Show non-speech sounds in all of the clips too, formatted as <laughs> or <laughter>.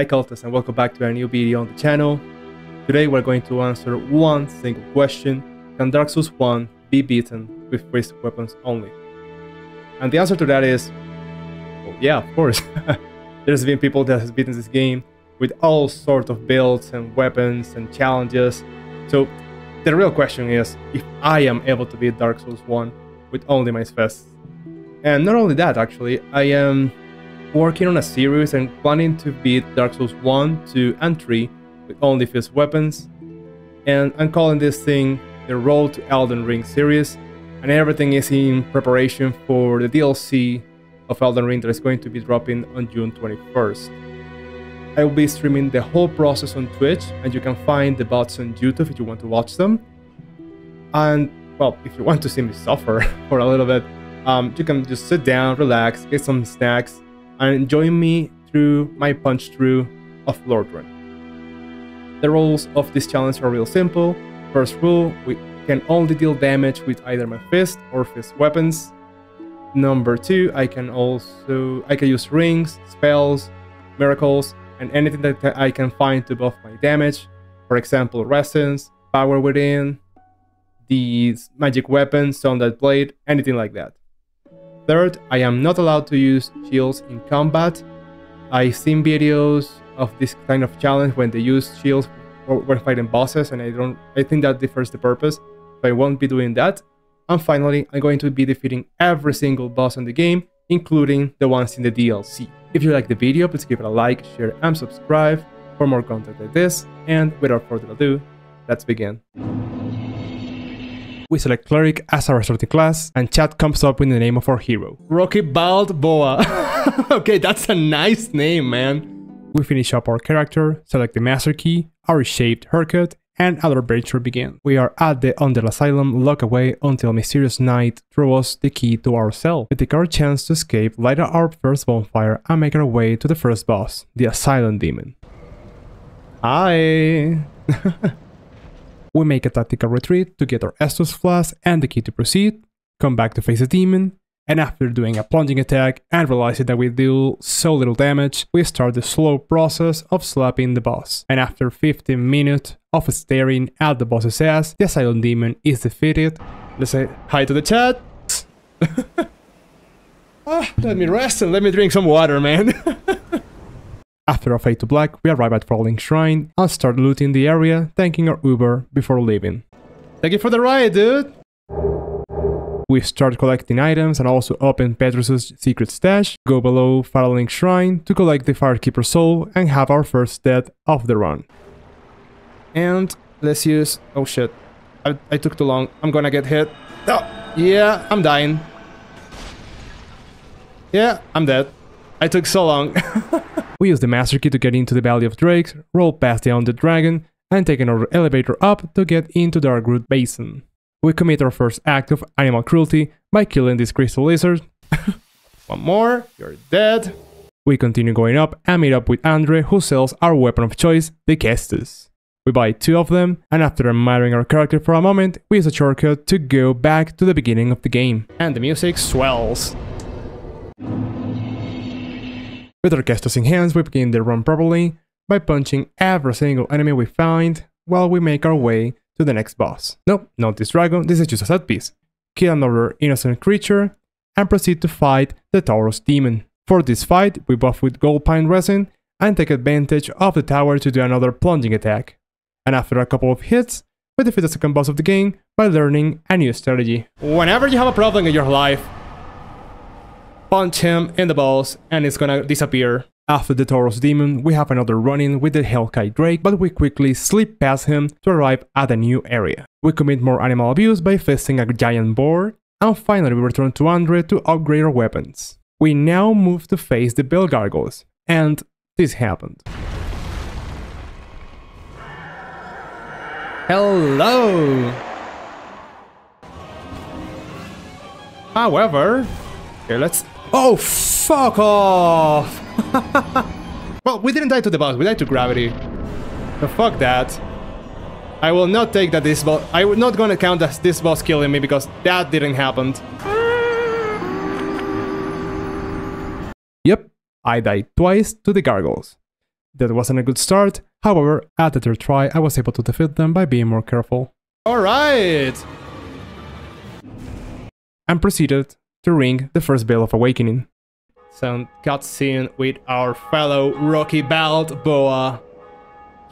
Hi Cultists and welcome back to a new video on the channel. Today we're going to answer one single question. Can Dark Souls 1 be beaten with freeze weapons only? And the answer to that is, well, yeah, of course. <laughs> There's been people that has beaten this game with all sorts of builds and weapons and challenges. So the real question is if I am able to beat Dark Souls 1 with only my fists. And not only that, actually, I am working on a series and planning to beat Dark Souls 1, 2, and 3 with only fist weapons. And I'm calling this thing the Road to Elden Ring series, and everything is in preparation for the DLC of Elden Ring that is going to be dropping on June 21st. I will be streaming the whole process on Twitch, and you can find the VODs on YouTube if you want to watch them. And, well, if you want to see me suffer <laughs> for a little bit, um, you can just sit down, relax, get some snacks, and join me through my punch through of Lordran. The rules of this challenge are real simple. First rule, we can only deal damage with either my fist or fist weapons. Number two, I can also I can use rings, spells, miracles, and anything that I can find to buff my damage. For example, resistance, power within, these magic weapons, Sunlight Blade, anything like that. Third, I am not allowed to use shields in combat. I've seen videos of this kind of challenge when they use shields when fighting bosses and I don't I think that defers the purpose. So I won't be doing that. And finally, I'm going to be defeating every single boss in the game, including the ones in the DLC. If you like the video, please give it a like, share, and subscribe for more content like this. And without further ado, let's begin we select Cleric as our starting class, and chat comes up with the name of our hero. Rocky Balboa. <laughs> okay, that's a nice name, man. We finish up our character, select the master key, our shaped haircut, and our adventure begin. We are at the Undead Asylum, locked away until mysterious knight throws us the key to our cell. We take our chance to escape, light our first bonfire, and make our way to the first boss, the Asylum Demon. Hi! <laughs> We make a tactical retreat to get our Estus Flask and the key to proceed, come back to face the demon, and after doing a plunging attack and realizing that we deal so little damage, we start the slow process of slapping the boss. And after 15 minutes of staring at the boss's ass, the Asylum Demon is defeated. Let's say hi to the chat. <laughs> ah, let me rest and let me drink some water, man. <laughs> After a fade to black, we arrive at Firelink Shrine and start looting the area, thanking our Uber before leaving. Thank you for the ride, dude! We start collecting items and also open Petrus's secret stash, go below Firelink Shrine to collect the Firekeeper soul and have our first death of the run. And let's use... oh shit. I, I took too long. I'm gonna get hit. Oh, yeah, I'm dying. Yeah, I'm dead. I took so long. <laughs> We use the Master Key to get into the Valley of Drakes, roll past the Undead Dragon, and take another elevator up to get into the Darkroot Basin. We commit our first act of animal cruelty by killing this crystal lizard. <laughs> One more, you're dead. We continue going up and meet up with Andre who sells our weapon of choice, the Caestus. We buy two of them, and after admiring our character for a moment, we use a shortcut to go back to the beginning of the game. And the music swells. With our Caestus in hands, we begin the run properly by punching every single enemy we find while we make our way to the next boss. Nope, not this dragon, this is just a set piece. Kill another innocent creature and proceed to fight the Taurus demon. For this fight, we buff with gold pine resin and take advantage of the tower to do another plunging attack. And after a couple of hits, we defeat the second boss of the game by learning a new strategy. Whenever you have a problem in your life, punch him in the balls and it's gonna disappear. After the Taurus demon, we have another run-in with the Hellkite Drake, but we quickly slip past him to arrive at a new area. We commit more animal abuse by facing a giant boar, and finally we return to Andre to upgrade our weapons. We now move to face the Bell Gargoyles, and this happened. Hello! However, okay, let's Oh, fuck off! <laughs> well, we didn't die to the boss, we died to gravity. But fuck that. I will not take that this boss... I'm not gonna count as this boss killing me because that didn't happen. Yep, I died twice to the gargoyles. That wasn't a good start, however, at the third try I was able to defeat them by being more careful. Alright! And proceeded to ring the first Bell of Awakening. Some cutscene with our fellow Rocky Baldboa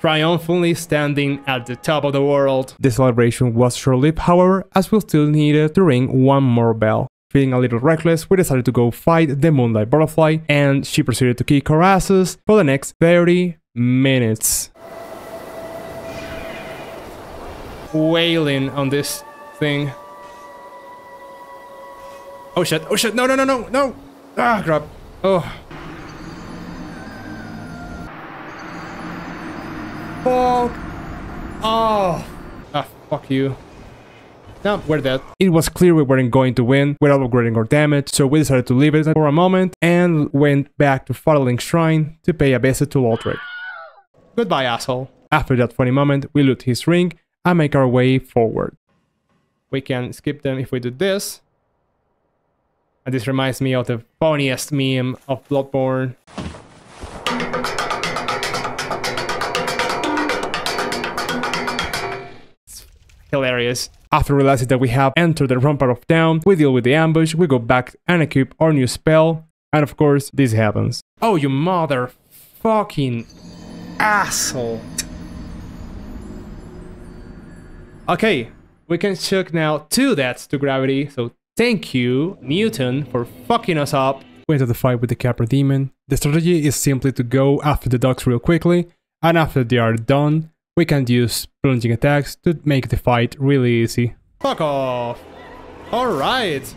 triumphantly standing at the top of the world. The celebration was short-lived, however, as we still needed to ring one more bell. Feeling a little reckless, we decided to go fight the Moonlight Butterfly, and she proceeded to kick our asses for the next 30 minutes. Wailing on this thing. Oh shit, oh shit, no, no, no, no, no! Ah, crap. Oh. Fuck. Oh. Ah, fuck you. No, we're dead. It was clear we weren't going to win without upgrading our damage, so we decided to leave it for a moment and went back to Firelink Shrine to pay a visit to Lautrec. Goodbye, asshole. After that funny moment, we loot his ring and make our way forward. We can skip them if we do this. And this reminds me of the funniest meme of Bloodborne. It's hilarious. After realizing that we have entered the wrong part of town, we deal with the ambush, we go back and equip our new spell, and of course, this happens. Oh, you mother fucking asshole. Okay, we can chuck now two deaths to gravity, so thank you, Newton, for fucking us up. We enter the fight with the Capra Demon. The strategy is simply to go after the dogs real quickly, and after they are done, we can use plunging attacks to make the fight really easy. Fuck off. Alright.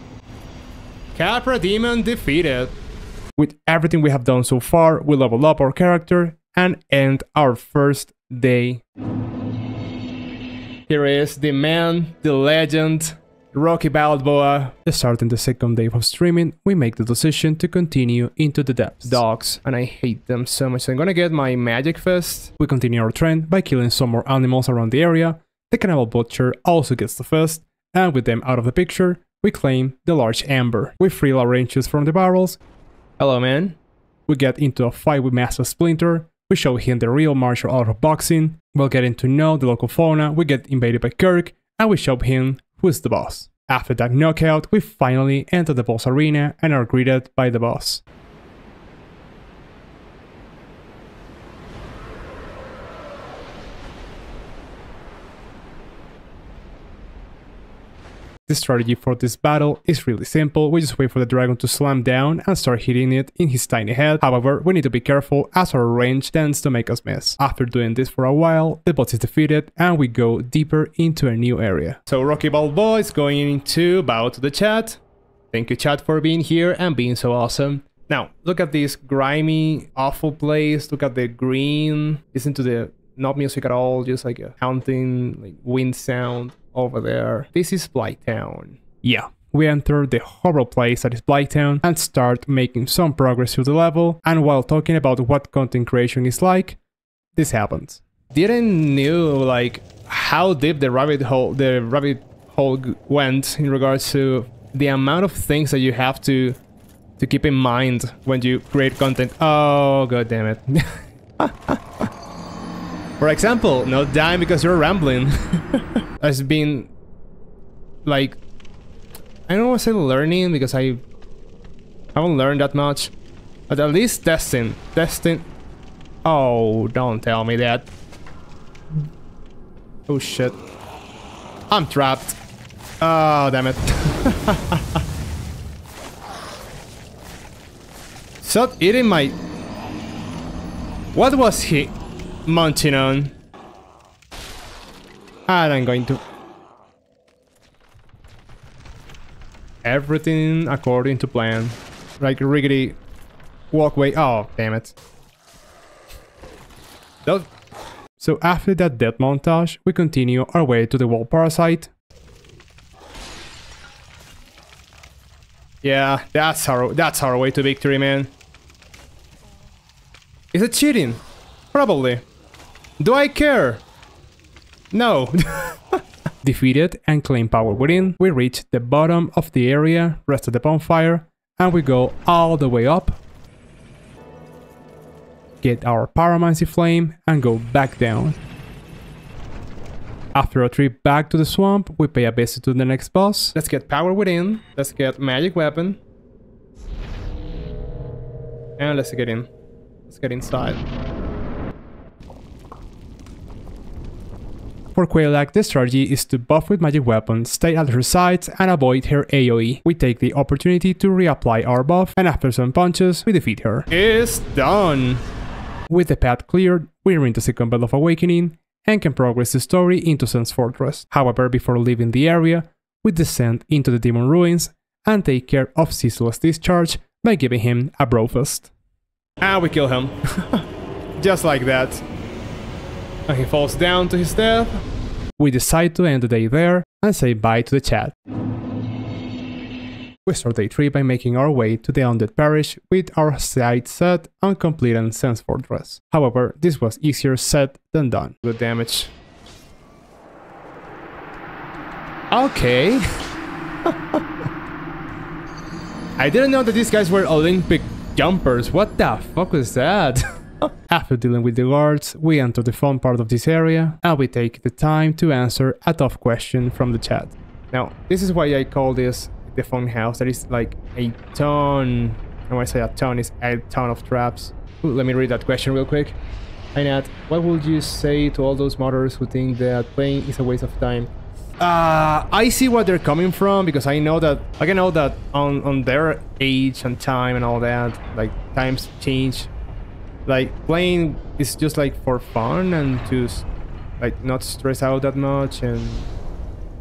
Capra Demon defeated. With everything we have done so far, we level up our character and end our first day. Here is the man, the legend, Rocky Balboa. Starting the second day of streaming, we make the decision to continue into the depths. Dogs, and I hate them so much. I'm gonna get my magic fist. We continue our trend by killing some more animals around the area. The cannibal butcher also gets the fist, and with them out of the picture, we claim the large amber. We free Laurentius from the barrels. Hello, man. We get into a fight with Master Splinter. We show him the real martial art of boxing. While getting to know the local fauna, we get invaded by Kirk, and we show him who is the boss. After that knockout, we finally enter the boss arena and are greeted by the boss. The strategy for this battle is really simple, we just wait for the dragon to slam down and start hitting it in his tiny head. However, we need to be careful as our range tends to make us miss. After doing this for a while, the boss is defeated and we go deeper into a new area. So Rocky Balboa is going into bow to the chat. Thank you chat for being here and being so awesome. Now, look at this grimy, awful place. Look at the green. Listen to the not music at all, just like a haunting like wind sound over there. This is Blighttown. Yeah, we enter the horrible place that is Blighttown and start making some progress through the level. And while talking about what content creation is like, this happens. Didn't knew like how deep the rabbit hole the rabbit hole went in regards to the amount of things that you have to to keep in mind when you create content. Oh god damn it. <laughs> For example, not dying because you're rambling. <laughs> has been like I don't want to say learning because I haven't learned that much, but at least testing, testing. Oh, don't tell me that. Oh shit, I'm trapped. Oh damn it. <laughs> Stop eating my. What was he munching on? And I'm going to... Everything according to plan. Like riggedy walkway. Oh, damn it. So after that death montage, we continue our way to the wall parasite. Yeah, that's our that's our way to victory, man. Is it cheating? Probably. Do I care? No. <laughs> Defeated and claim power within, we reach the bottom of the area, rest of the bonfire, and we go all the way up. get our Pyromancy Flame, and go back down. After a trip back to the swamp, we pay a visit to the next boss. Let's get Power Within. Let's get Magic Weapon. And let's get in. Let's get inside. For Quelaag, the strategy is to buff with magic weapons, stay at her sides, and avoid her AoE. We take the opportunity to reapply our buff, and after some punches, we defeat her. It's done! With the path cleared, we are in the second Bell of Awakening, and can progress the story into Sen's Fortress. However, before leaving the area, we descend into the Demon Ruins and take care of Ceaseless Discharge by giving him a Brofist. And ah, we kill him. <laughs> Just like that. And he falls down to his death. We decide to end the day there and say bye to the chat. We start day 3 by making our way to the Undead Parish with our sights set on completing Sen's Fortress. However, this was easier said than done. Good damage. Okay. <laughs> I didn't know that these guys were Olympic jumpers. What the fuck was that? <laughs> <laughs> After dealing with the guards, we enter the fun part of this area and we take the time to answer a tough question from the chat. Now, this is why I call this the fun house. There is like a ton, and when I say a ton, is a ton of traps. Ooh, let me read that question real quick. Hi Nat, what would you say to all those modders who think that playing is a waste of time? Uh, I see what they're coming from because I know that like I know that on on their age and time and all that, like times change. Like playing is just like for fun and to like not stress out that much and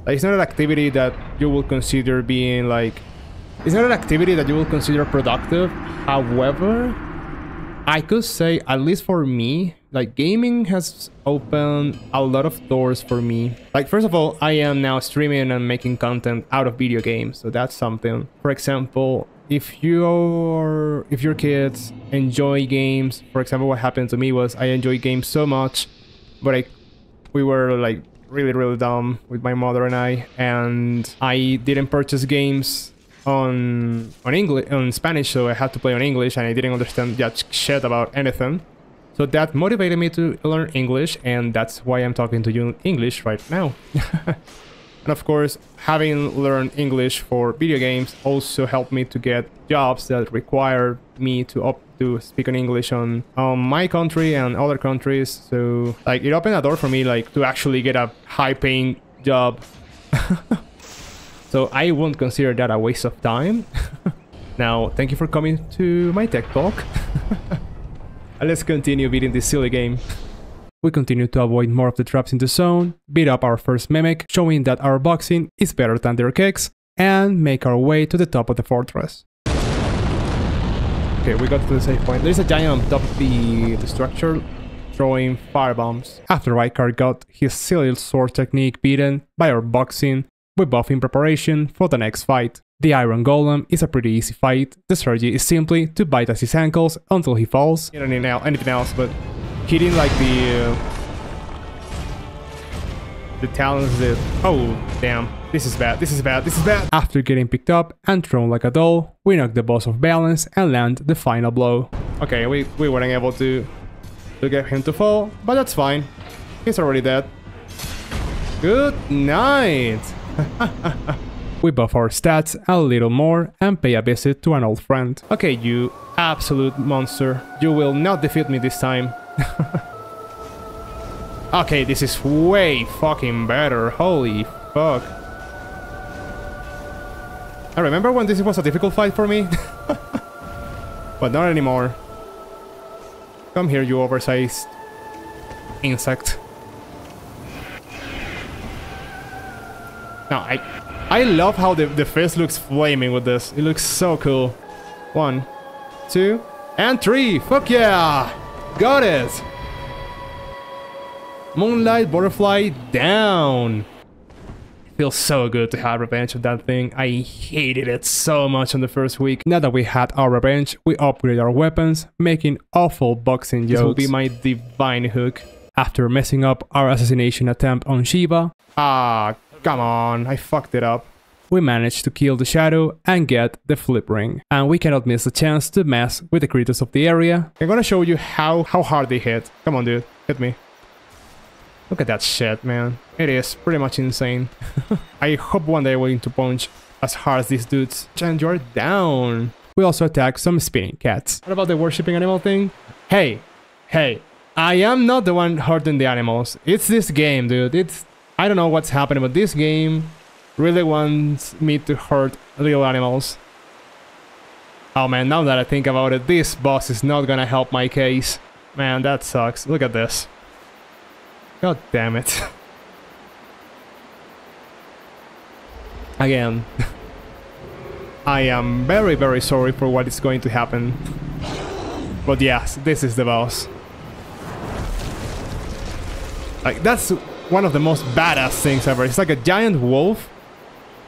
like, it's not an activity that you will consider being like... It's not an activity that you will consider productive. However, I could say, at least for me, like gaming has opened a lot of doors for me. Like first of all, I am now streaming and making content out of video games, so that's something. For example, if your if your kids enjoy games, for example, what happened to me was I enjoy games so much, but I we were like really, really dumb with my mother and I, and I didn't purchase games on on English on Spanish, so I had to play on English, and I didn't understand that shit about anything. So that motivated me to learn English, and that's why I'm talking to you in English right now. <laughs> and of course, having learned English for video games also helped me to get jobs that require me to up to speak in English on, on my country and other countries. So like it opened a door for me like to actually get a high paying job. <laughs> so I won't consider that a waste of time. <laughs> now, thank you for coming to my tech talk. <laughs> let's continue beating this silly game. We continue to avoid more of the traps in the zone, beat up our first mimic, showing that our boxing is better than their kicks, and make our way to the top of the fortress. Okay, we got to the safe point. There's a giant on top of the, the structure throwing fire bombs. After Rykard got his silly sword technique beaten by our boxing, we buff in preparation for the next fight. The Iron Golem is a pretty easy fight. The strategy is simply to bite at his ankles until he falls. You don't need anything else, but hitting like the... Uh, the talons that... Oh, damn. This is bad, this is bad, this is bad. After getting picked up and thrown like a doll, we knock the boss off balance and land the final blow. Okay, we, we weren't able to, to get him to fall, but that's fine. He's already dead. Good night! <laughs> we buff our stats a little more and pay a visit to an old friend. Okay, you absolute monster. You will not defeat me this time. <laughs> okay, this is way fucking better. Holy fuck. I remember when this was a difficult fight for me. <laughs> but not anymore. Come here, you oversized insect. Now, I I love how the, the face looks flaming with this. It looks so cool. One, two, and three. Fuck yeah! Got it! Moonlight Butterfly down feels so good to have revenge of that thing. I hated it so much on the first week. Now that we had our revenge, we upgrade our weapons, making awful boxing jokes. This will be my divine hook. After messing up our assassination attempt on Shiva. Ah, come on, I fucked it up. We manage to kill the shadow and get the flip ring. And we cannot miss the chance to mess with the creatures of the area. I'm gonna show you how, how hard they hit. Come on, dude. Hit me. Look at that shit, man. It is pretty much insane. <laughs> I hope one day we're going to punch as hard as these dudes. And you're down. We also attack some spinning cats. What about the worshipping animal thing? Hey, hey, I am not the one hurting the animals. It's this game, dude. It's I don't know what's happening, but this game really wants me to hurt real animals. Oh man, now that I think about it, this boss is not gonna help my case. Man, that sucks. Look at this. God damn it. <laughs> Again. <laughs> I am very very sorry for what is going to happen. But yes, this is the boss. Like, that's one of the most badass things ever. It's like a giant wolf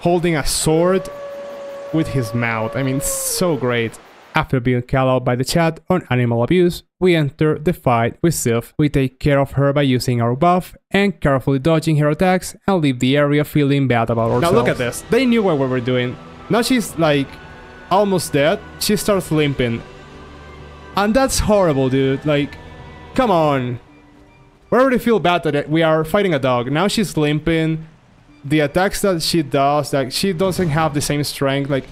holding a sword with his mouth. I mean, so great. After being called out by the chat on animal abuse, we enter the fight with Sif. We take care of her by using our buff and carefully dodging her attacks and leave the area feeling bad about ourselves. Now look at this. They knew what we were doing. Now she's like almost dead. She starts limping. And that's horrible, dude. Like, come on. We already feel bad that we are fighting a dog. Now she's limping. The attacks that she does, like she doesn't have the same strength. Like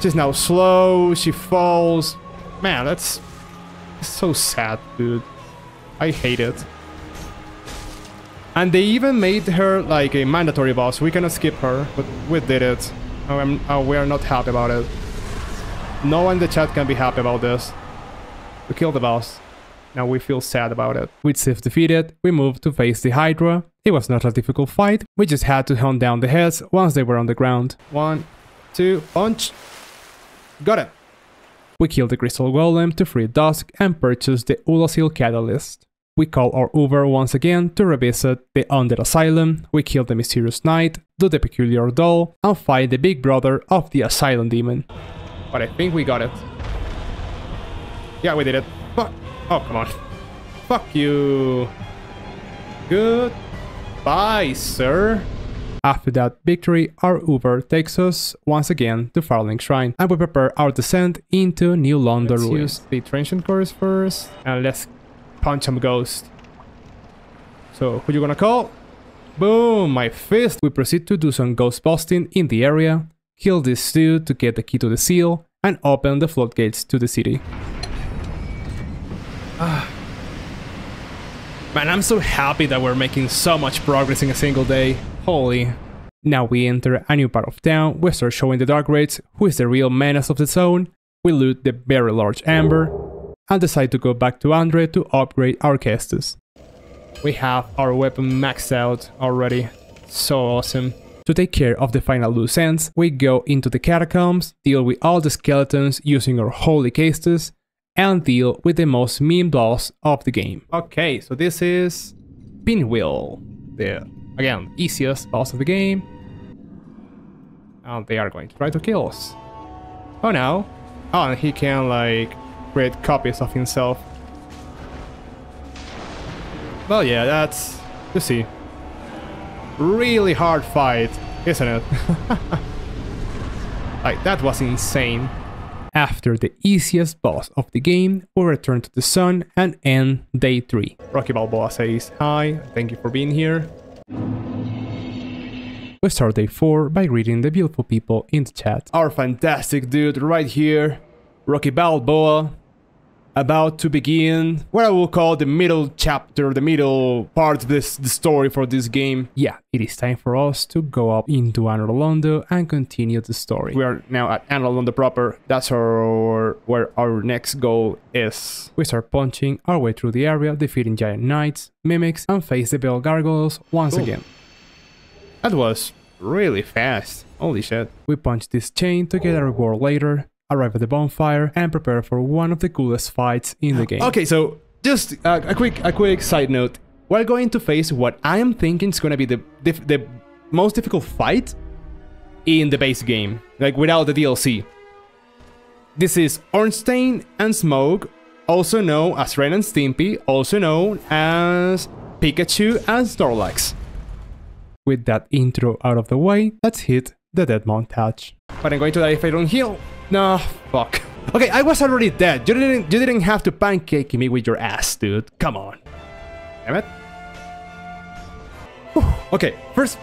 she's now slow. She falls. Man, that's so sad, dude. I hate it. And they even made her like a mandatory boss. We cannot skip her, but we did it. We are not happy about it. No one in the chat can be happy about this. We killed the boss. Now we feel sad about it. With Sif defeated, we moved to face the Hydra. It was not a difficult fight, we just had to hunt down the heads once they were on the ground. One, two, punch. Got it. We killed the Crystal Golem to free Dusk and purchase the Oolacile Catalyst. We call our Uber once again to revisit the Undead Asylum, we kill the Mysterious Knight, do the Peculiar Doll, and fight the big brother of the Asylum Demon. But I think we got it. Yeah, we did it. Fuck. Oh, come on. Fuck you. Goodbye, sir. After that victory, our Uber takes us once again to Firelink Shrine, and we prepare our descent into New Londo let's Ruins. use the Transient Curse first, and let's punch some ghost. So, who you gonna call? Boom, my fist! We proceed to do some ghost busting in the area, kill this dude to get the key to the seal, and open the floodgates to the city. Man, I'm so happy that we're making so much progress in a single day. Holy. Now we enter a new part of town, we start showing the Dark Wraiths, who is the real menace of the zone, we loot the very large Amber, and decide to go back to Andre to upgrade our Caestus. We have our weapon maxed out already. So awesome. To take care of the final loose ends, we go into the catacombs, deal with all the skeletons using our holy Caestus, and deal with the most mean boss of the game. Okay, so this is Pinwheel, the, again, easiest boss of the game. And they are going to try to kill us. Oh no. Oh, and he can like create copies of himself. Well, yeah, that's... You see. Really hard fight, isn't it? <laughs> like, that was insane. After the easiest boss of the game, we return to the sun and end day 3. Rocky Balboa says, Hi, thank you for being here. We start day 4 by greeting the beautiful people in the chat. Our fantastic dude right here, Rocky Balboa, about to begin what I will call the middle chapter, the middle part of this the story for this game. Yeah, it is time for us to go up into Anor Londo and continue the story. We are now at Anor Londo proper. That's our where our next goal is. We start punching our way through the area, defeating giant knights, mimics, and face the bell gargoyles once again. That was really fast. Holy shit. We punch this chain to get a reward later, arrive at the bonfire, and prepare for one of the coolest fights in the game. Okay, so just uh, a quick a quick side note. We're going to face what I am thinking is going to be the, the, the most difficult fight in the base game, like without the DLC. This is Ornstein and Smough, also known as Ren and Stimpy, also known as Pikachu and Snorlax. With that intro out of the way, let's hit the dead montage. But I'm going to die if I don't heal. No, fuck. Okay, I was already dead. You didn't you didn't have to pancake me with your ass, dude. Come on. Damn it. Whew. Okay, first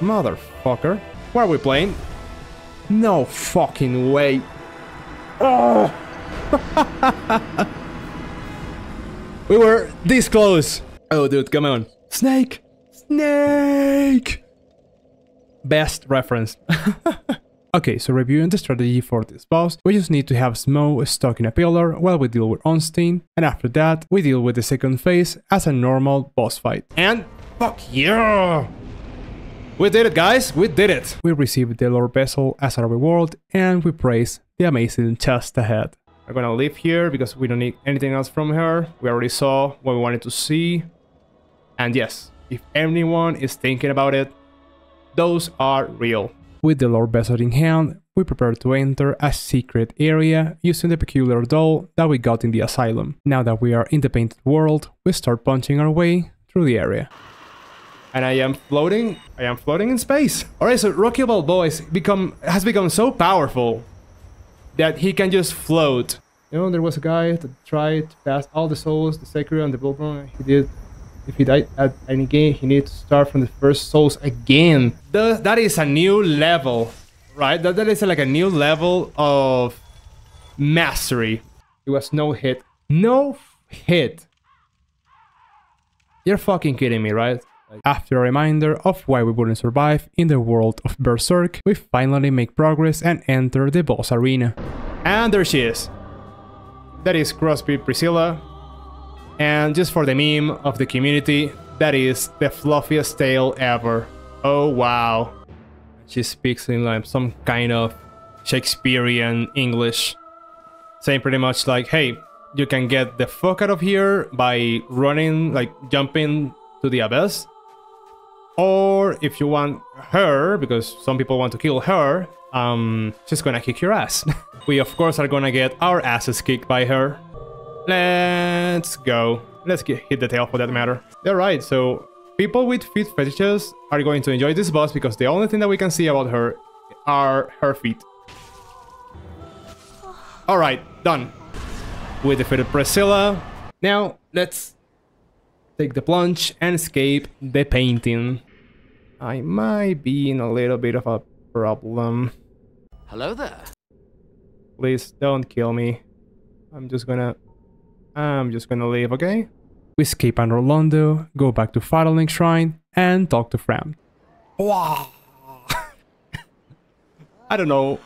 Motherfucker. What are we playing? No fucking way. Oh! <laughs> we were this close. Oh, dude, come on. Snake! Snake! Best reference. <laughs> okay, so reviewing the strategy for this boss, we just need to have Smough stuck in a pillar while we deal with Ornstein, and after that, we deal with the second phase as a normal boss fight. And fuck yeah! We did it, guys! We did it! We received the Lord Vessel as a reward, and we praise the amazing chest ahead. We're gonna leave here because we don't need anything else from her. We already saw what we wanted to see. And yes, if anyone is thinking about it, those are real. With the Lord Vessel in hand, we prepare to enter a secret area using the peculiar doll that we got in the asylum. Now that we are in the painted world, we start punching our way through the area. And I am floating, I am floating in space. Alright, so Rocky Balboa become, has become so powerful that he can just float. You know, there was a guy that tried to pass all the souls, the Sekiro and the Bloodborne. He did if he died at any game, he needs to start from the first souls again. The, that is a new level, right? That, that is like a new level of mastery. It was no hit. No hit. You're fucking kidding me, right? After a reminder of why we wouldn't survive in the world of Berserk, we finally make progress and enter the boss arena. And there she is. That is Crossbreed Priscilla, and just for the meme of the community, that is the fluffiest tail ever. Oh wow. She speaks in like some kind of Shakespearean English. Saying pretty much like, hey, you can get the fuck out of here by running, like jumping to the abyss. Or if you want her, because some people want to kill her, um, she's gonna kick your ass. <laughs> we of course are gonna get our asses kicked by her. Let's go. Let's get, hit the tail for that matter. Alright, so people with feet fetishes are going to enjoy this boss because the only thing that we can see about her are her feet. Alright, done. We defeated Priscilla. Now, let's take the plunge and escape the painting. I might be in a little bit of a problem. Hello there. Please don't kill me. I'm just gonna I'm just gonna leave, okay? We escape Anor Londo, go back to Firelink Shrine, and talk to Frampt. Wow. <laughs> I don't know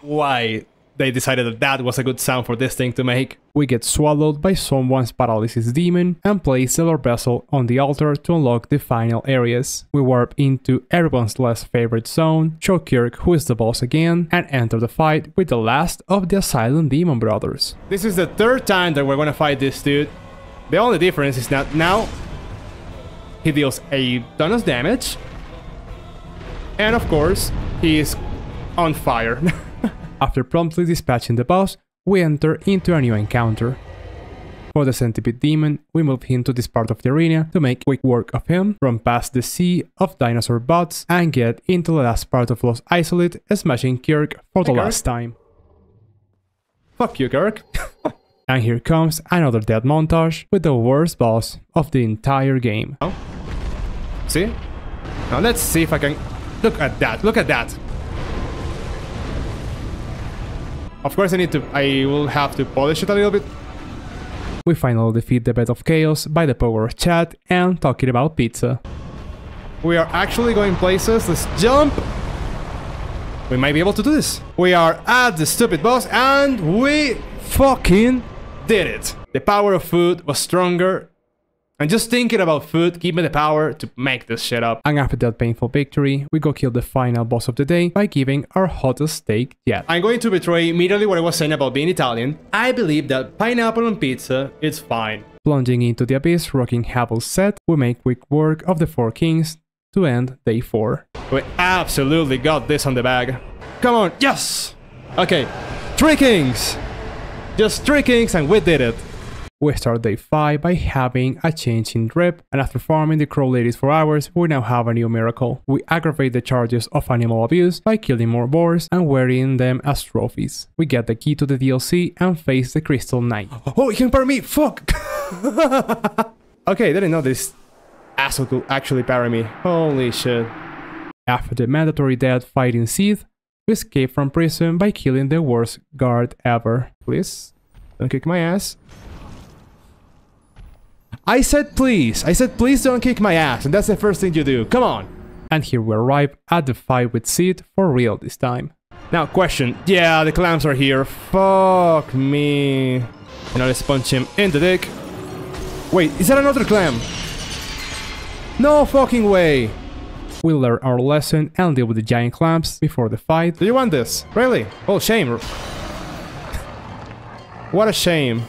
why they decided that that was a good sound for this thing to make. We get swallowed by someone's paralysis demon and place the Lord Vessel on the altar to unlock the final areas. We warp into everyone's less favorite zone, show who is the boss again, and enter the fight with the last of the Asylum Demon Brothers. This is the third time that we're gonna fight this dude. The only difference is that now he deals a ton of damage, and of course, he is on fire. <laughs> After promptly dispatching the boss, we enter into a new encounter. For the Centipede Demon, we move him to this part of the arena to make quick work of him, run past the sea of dinosaur bots, and get into the last part of Lost Izalith, smashing Kirk for the Hey, Kirk. last time. Fuck you, Kirk. <laughs> And here comes another dead montage with the worst boss of the entire game. Oh. see? Now let's see if I can... Look at that, look at that. Of course I need to... I will have to polish it a little bit. We finally defeat the Bed of Chaos by the power of chat and talking about pizza. We are actually going places. Let's jump. We might be able to do this. We are at the stupid boss and we fucking did it. The power of food was stronger. And just thinking about food gave me the power to make this shit up. And after that painful victory, we go kill the final boss of the day by giving our hottest steak yet. I'm going to betray immediately what I was saying about being Italian. I believe that pineapple on pizza is fine. Plunging into the abyss, rocking Havel's set, we make quick work of the four kings to end day 4. We absolutely got this on the bag. Come on, yes! Okay, three kings! Just three kings and we did it. We start day 5 by having a change in drip, and after farming the crow ladies for hours, we now have a new miracle. We aggravate the charges of animal abuse by killing more boars and wearing them as trophies. We get the key to the DLC and face the Crystal Knight. Oh, he can parry me! Fuck! <laughs> okay, didn't know this asshole could actually parry me. Holy shit. After the mandatory death fighting Seath, we escape from prison by killing the worst guard ever. Please, don't kick my ass. I said please. I said please don't kick my ass, and that's the first thing you do. Come on. And here we arrive at the fight with Seath for real this time. Now, question. Yeah, the clams are here. Fuck me. You know, let's punch him in the dick. Wait, is that another clam? No fucking way. We learn our lesson and deal with the giant clams before the fight. Do you want this? Really? Oh, shame. <laughs> what a shame.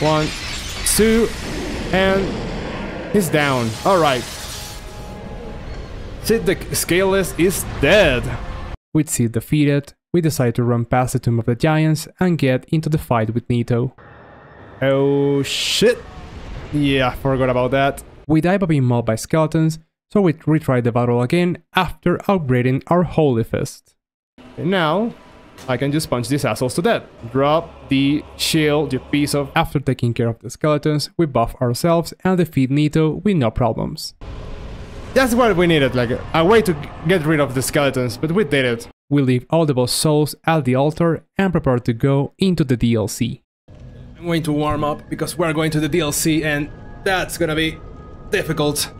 One, two, and he's down. Alright. Seath the Scaleless is dead. With Seath defeated, we decide to run past the Tomb of the Giants and get into the fight with Nito. Oh shit. Yeah, I forgot about that. We die by being mauled by skeletons, so we retry the battle again after upgrading our Holy Fist. And now, I can just punch these assholes to death. Drop the shield, you piece of... After taking care of the skeletons, we buff ourselves and defeat Nito with no problems. That's what we needed, like a way to get rid of the skeletons, but we did it. We leave all the boss souls at the altar and prepare to go into the DLC. I'm going to warm up because we're going to the DLC and that's gonna be difficult.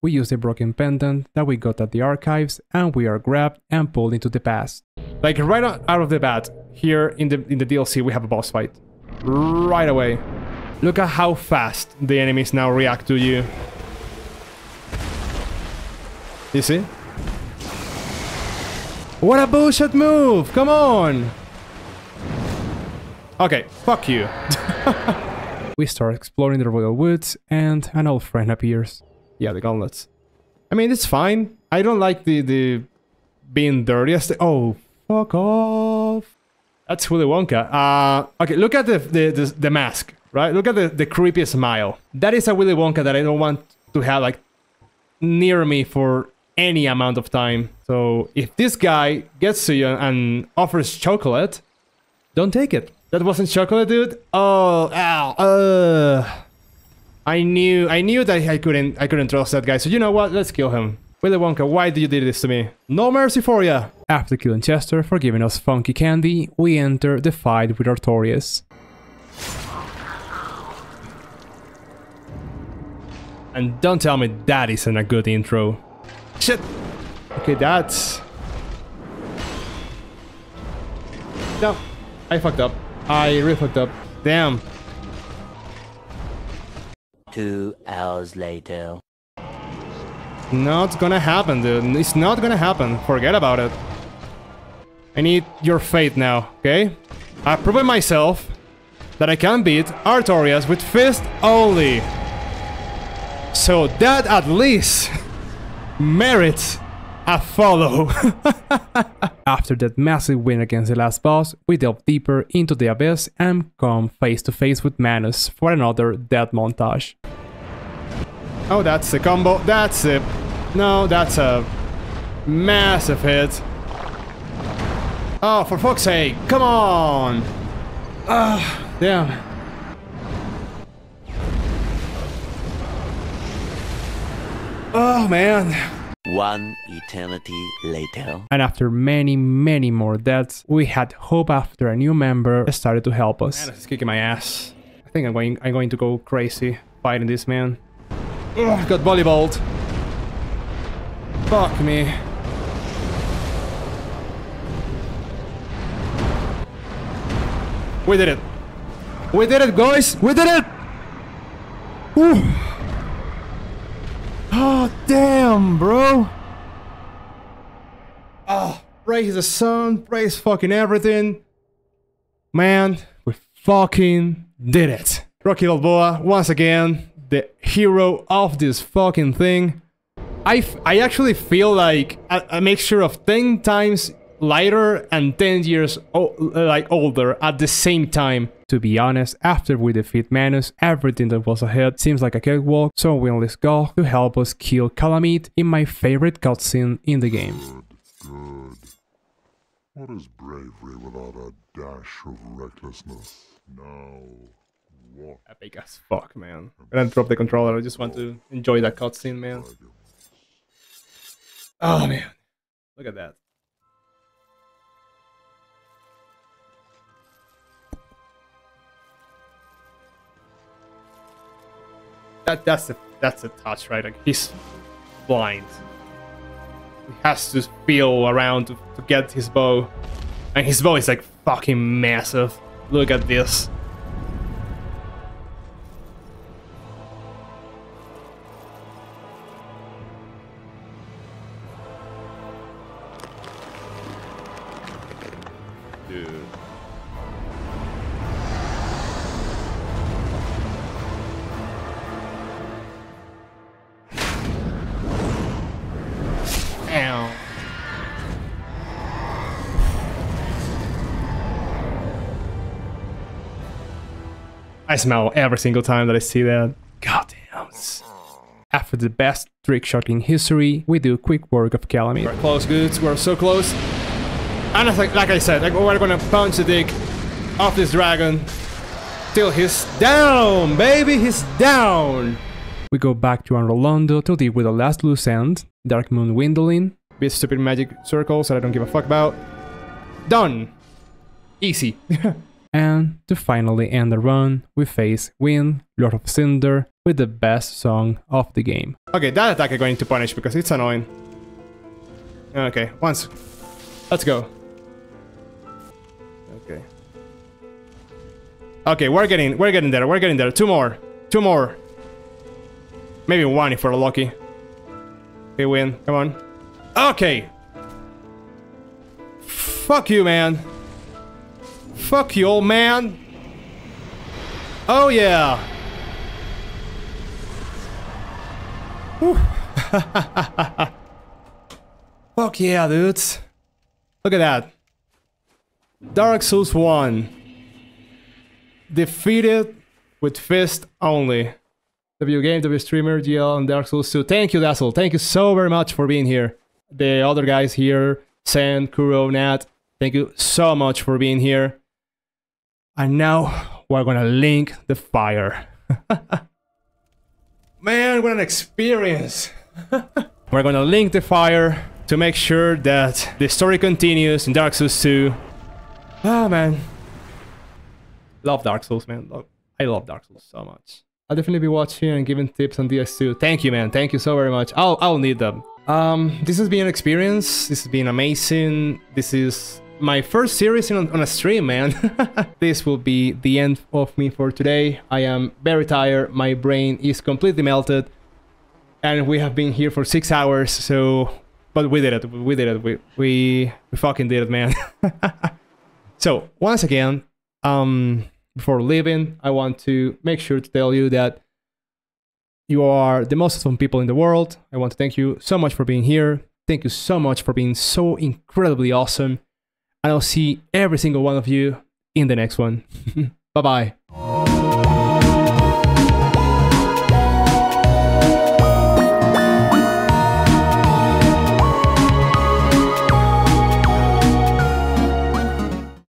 We use the broken pendant that we got at the archives and we are grabbed and pulled into the past. Like right out of the bat, here in the in the DLC we have a boss fight. Right away. Look at how fast the enemies now react to you. You see? What a bullshit move! Come on! Okay, fuck you. <laughs> we start exploring the Royal Woods and an old friend appears. Yeah, the gauntlets. I mean, it's fine. I don't like the, the being dirty. Oh, fuck off. That's Willy Wonka. Uh, okay, look at the, the, the, the mask, right? Look at the, the creepy smile. That is a Willy Wonka that I don't want to have, like, near me for any amount of time. So if this guy gets to you and offers chocolate, don't take it. That wasn't chocolate, dude? Oh, ow, uh... I knew, I knew that I couldn't, I couldn't trust that guy. So you know what? Let's kill him. Willy Wonka, why did you do this to me? No mercy for ya. After killing Chester for giving us funky candy, we enter the fight with Artorias. And don't tell me that isn't a good intro. Shit. Okay, that's... No, I fucked up. I really fucked up. Damn. Two hours later. Not gonna happen, dude. It's not gonna happen. Forget about it. I need your faith now, okay? I've proven myself that I can beat Artorias with fist only. So that at least <laughs> merits a follow. <laughs> After that massive win against the last boss, we delve deeper into the abyss and come face to face with Manus for another death montage. Oh, that's a combo. That's it. No, that's a massive hit. Oh, for fuck's sake. Come on. Ah, damn. Oh, man. One eternity later. And after many, many more deaths, we had hope after a new member started to help us. Man, this is kicking my ass. I think I'm going I'm going to go crazy fighting this man. Ugh, got volleyballed. Fuck me. We did it. We did it, guys. We did it. Whew. Oh, damn, bro. Oh, praise the sun, praise fucking everything. Man, we fucking did it. Rocky Balboa, once again, the hero of this fucking thing. I, I actually feel like a, a mixture of 10 times lighter and 10 years o- like older at the same time. To be honest, after we defeat Manus, everything that was ahead seems like a cakewalk, so we enlist Gough to help us kill Kalameet in my favorite cutscene in the game. Good. What is bravery without a dash of recklessness? Now, what Epic as fuck, man. I'm gonna drop the controller, I just want to enjoy that cutscene, man. Oh man, look at that. That that's a that's a touch, right? Like he's blind. He has to feel around to, to get his bow, and his bow is like fucking massive. Look at this. I smell every single time that I see that. God damn. After the best trick shot in history, we do quick work of Kalameet. We're close, goods. We're so close. And like, like I said, like we're gonna punch the dick off this dragon till he's down, baby. He's down. We go back to Anor Londo to deal with the last loose end, Dark Moon Gwyndolin, with stupid magic circles that I don't give a fuck about. Done. Easy. <laughs> and to finally end the run, we face Gwyn, Lord of Cinder, with the best song of the game. Okay, that attack I'm going to punish because it's annoying. Okay, once. Let's go. Okay. Okay, we're getting we're getting there. We're getting there. Two more. Two more. Maybe one if we're lucky. Okay, Gwyn. Come on. Okay. Fuck you, man. Fuck you, old man. Oh yeah. <laughs> Fuck yeah, dudes. Look at that. Dark Souls 1. Defeated with fist only. W game, W streamer, GL, and Dark Souls 2. Thank you, Dazzle. Thank you so very much for being here. The other guys here, Sen, Kuro, Nat, thank you so much for being here. And now we're gonna link the fire. <laughs> Man, what an experience! <laughs> we're gonna link the fire to make sure that the story continues in Dark Souls 2. Ah, man. Love Dark Souls, man. I love Dark Souls so much. I'll definitely be watching and giving tips on DS2. Thank you, man. Thank you so very much. I'll I'll need them. Um, this has been an experience. This has been amazing. This is my first series on, on a stream, man. <laughs> this will be the end of me for today. I am very tired. My brain is completely melted, and we have been here for six hours. So, but we did it. We did it. We we, we fucking did it, man. <laughs> so once again, um, before leaving, I want to make sure to tell you that you are the most awesome people in the world. I want to thank you so much for being here. Thank you so much for being so incredibly awesome. And I'll see every single one of you in the next one. <laughs> bye bye.